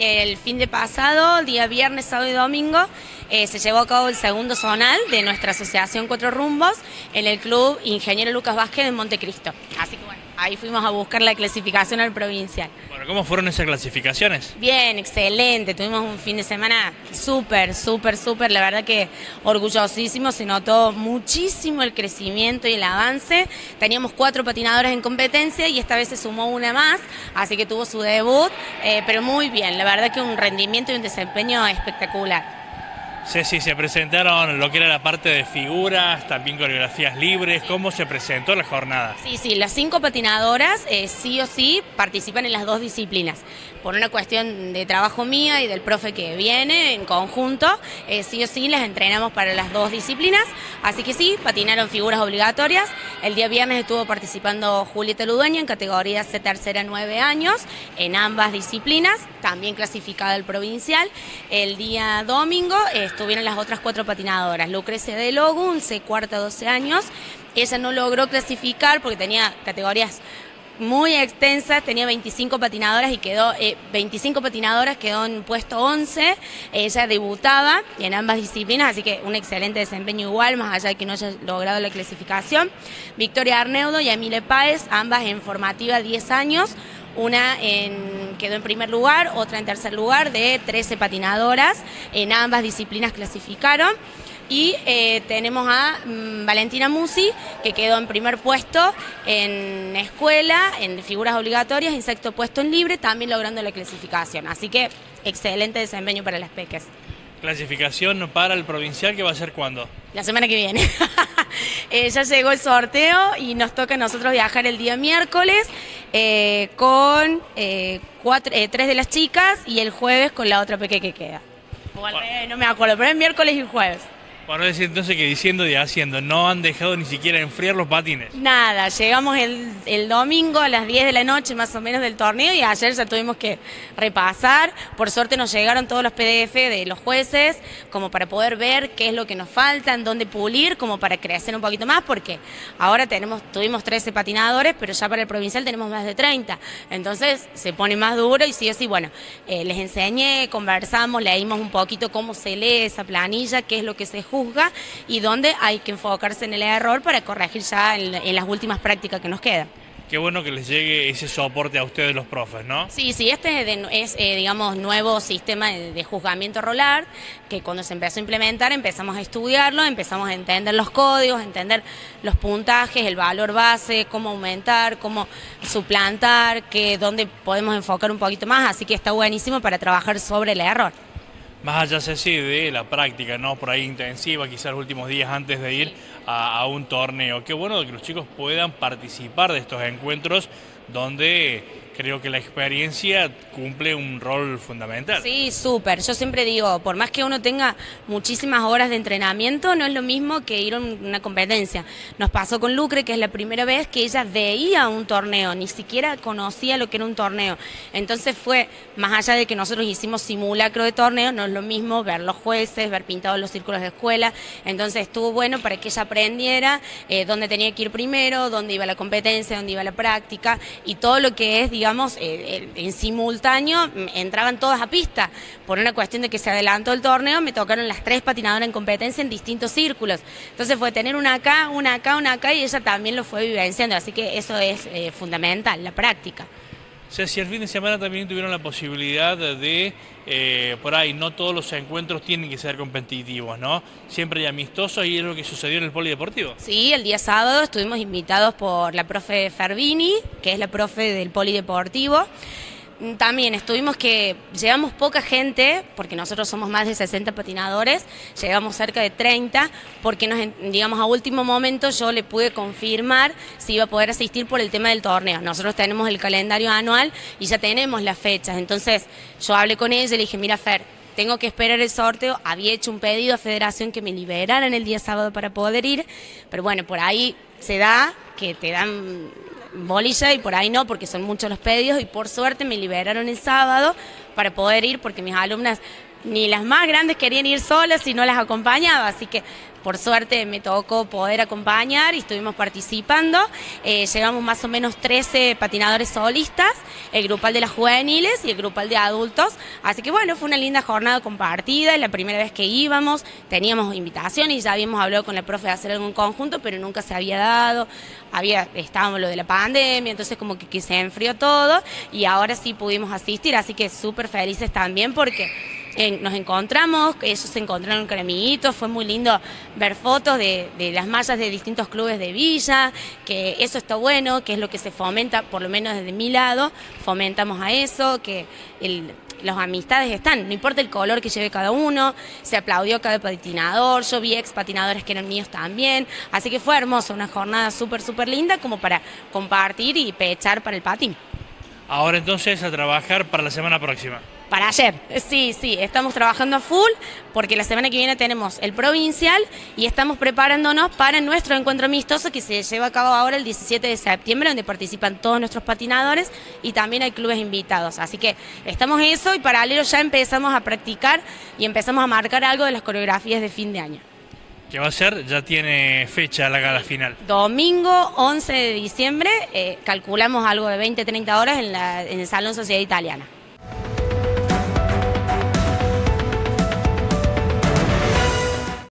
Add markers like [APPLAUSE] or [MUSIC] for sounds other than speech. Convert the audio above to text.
el fin de pasado, día viernes, sábado y domingo, eh, se llevó a cabo el segundo zonal de nuestra asociación Cuatro Rumbos en el Club Ingeniero Lucas Vázquez de Montecristo. Así ahí fuimos a buscar la clasificación al provincial. Bueno, ¿cómo fueron esas clasificaciones? Bien, excelente. Tuvimos un fin de semana súper, súper, súper. La verdad que orgullosísimo. Se notó muchísimo el crecimiento y el avance. Teníamos cuatro patinadoras en competencia y esta vez se sumó una más. Así que tuvo su debut. eh, pero muy bien. La verdad que un rendimiento y un desempeño espectacular. Sí, sí, se presentaron lo que era la parte de figuras, también coreografías libres. ¿Cómo se presentó la jornada? Sí, sí, las cinco patinadoras eh, sí o sí participan en las dos disciplinas. Por una cuestión de trabajo mía y del profe que viene en conjunto, eh, sí o sí las entrenamos para las dos disciplinas. Así que sí, patinaron figuras obligatorias. El día viernes estuvo participando Julieta Ludueña en categoría C tercera 9 años en ambas disciplinas, también clasificada el provincial. El día domingo eh, estuvieron las otras cuatro patinadoras. Lucrecia de Logun, C cuarta 12 años. Ella no logró clasificar porque tenía categorías muy extensas, tenía 25 patinadoras y quedó, eh, 25 patinadoras quedó en puesto 11. Ella debutaba en ambas disciplinas, así que un excelente desempeño igual, más allá de que no haya logrado la clasificación. Victoria Arneudo y Emile Páez, ambas en formativa 10 años. Una en- quedó en primer lugar, otra en tercer lugar, de 13 patinadoras. En ambas disciplinas clasificaron. Y eh, tenemos a mm, Valentina Musi, que quedó en primer puesto en escuela, en figuras obligatorias, en sexto puesto en libre, también logrando la clasificación. Así que excelente desempeño para las peques. Clasificación para el provincial, ¿qué va a ser cuándo? La semana que viene. [LAUGHS] Eh, ya llegó el sorteo y nos toca a nosotros viajar el día miércoles eh, con eh, cuatro, tres de las chicas y el jueves con la otra peque que queda. No me acuerdo, pero es miércoles y jueves. Bueno, es decir entonces que diciendo y haciendo, no han dejado ni siquiera enfriar los patines. Nada, llegamos el, domingo a las 10 de la noche más o menos del torneo y ayer ya tuvimos que repasar. Por suerte nos llegaron todos los PDF de los jueces como para poder ver qué es lo que nos falta, en dónde pulir, como para crecer un poquito más, porque ahora tenemos, tuvimos 13 patinadores, pero ya para el provincial tenemos más de 30. Entonces se pone más duro y sí o sí, bueno, eh, les enseñé, conversamos, leímos un poquito cómo se lee esa planilla, qué es lo que se juzga y dónde hay que enfocarse en el error para corregir ya en, en las últimas prácticas que nos quedan. Qué bueno que les llegue ese soporte a ustedes los profes, ¿no? Sí, sí, este es, de- es, eh, digamos, nuevo sistema de, de juzgamiento rolar, que cuando se empezó a implementar empezamos a estudiarlo, empezamos a entender los códigos, entender los puntajes, el valor base, cómo aumentar, cómo suplantar, que, dónde podemos enfocar un poquito más, así que está buenísimo para trabajar sobre el error. Más allá, Ceci, de la práctica, ¿no? Por ahí intensiva, quizás los últimos días antes de ir a, a un torneo. Qué bueno que los chicos puedan participar de estos encuentros donde creo que la experiencia cumple un rol fundamental. Sí, súper. Yo siempre digo, por más que uno tenga muchísimas horas de entrenamiento, no es lo mismo que ir a un- una competencia. Nos pasó con Lucre, que es la primera vez que ella veía un torneo, ni siquiera conocía lo que era un torneo. Entonces fue, más allá de que nosotros hicimos simulacro de torneo, no es lo mismo ver los jueces, ver pintados los círculos de escuela. Entonces estuvo bueno para que ella aprendiera eh, dónde tenía que ir primero, dónde iba la competencia, dónde iba la práctica y todo lo que es, digamos, eh, en simultáneo entraban todas a pista. Por una cuestión de que se adelantó el torneo, me tocaron las tres patinadoras en competencia en distintos círculos. Entonces fue tener una acá, una acá, una acá y ella también lo fue vivenciando. Así que eso es eh, fundamental, la práctica. Ceci, el fin de semana también tuvieron la posibilidad de, eh, por ahí, no todos los encuentros tienen que ser competitivos, ¿no? Siempre hay amistosos y es lo que sucedió en el polideportivo. Sí, el día sábado estuvimos invitados por la profe Fervini, que es la profe del polideportivo. Mm, También estuvimos que llevamos poca gente, porque nosotros somos más de 60 patinadores, llegamos cerca de 30, porque nos, digamos a último momento yo le pude confirmar si iba a poder asistir por el tema del torneo. Nosotros tenemos el calendario anual y ya tenemos las fechas. Entonces yo hablé con ella y le dije, mira Fer, tengo que esperar el sorteo. Había hecho un pedido a Federación que me liberaran el día sábado para poder ir, pero bueno, por ahí se da que te dan bolilla y por ahí no, porque son muchos los pedidos y por suerte me liberaron el sábado para poder ir porque mis alumnas ni las más grandes querían ir solas si no las acompañaba, así que por suerte me tocó poder acompañar y estuvimos participando. Eh, llevamos más o menos 13 patinadores solistas, el grupal de las juveniles y el grupal de adultos. Así que bueno, fue una linda jornada compartida. Es la primera vez que íbamos, teníamos invitación y ya habíamos hablado con la profe de hacer algo en conjunto, pero nunca se había dado. Había, estábamos lo de la pandemia, entonces como que, que se enfrió todo y ahora sí pudimos asistir, así que súper felices también porque nos encontramos, ellos se encontraron con amiguitos, fue muy lindo ver fotos de, las mallas de distintos clubes de Villa, que eso está bueno, que es lo que se fomenta, por lo menos desde mi lado, fomentamos a eso, que las amistades están, no importa el color que lleve cada uno, se aplaudió cada patinador, yo vi ex patinadores que eran míos también, así que fue hermoso, una jornada súper, súper linda como para compartir y pechar para el patín. Ahora entonces a trabajar para la semana próxima. Para ayer, sí, sí, estamos trabajando a full porque la semana que viene tenemos el provincial y estamos preparándonos para nuestro encuentro amistoso que se lleva a cabo ahora el 17 de septiembre, donde participan todos nuestros patinadores y también hay clubes invitados. Así que estamos eso y paralelo ya empezamos a practicar y empezamos a marcar algo de las coreografías de fin de año. ¿Qué va a ser? Ya tiene fecha la gala final. Domingo 11 de diciembre, eh, calculamos algo de 20-30 horas en, en el Salón Sociedad Italiana.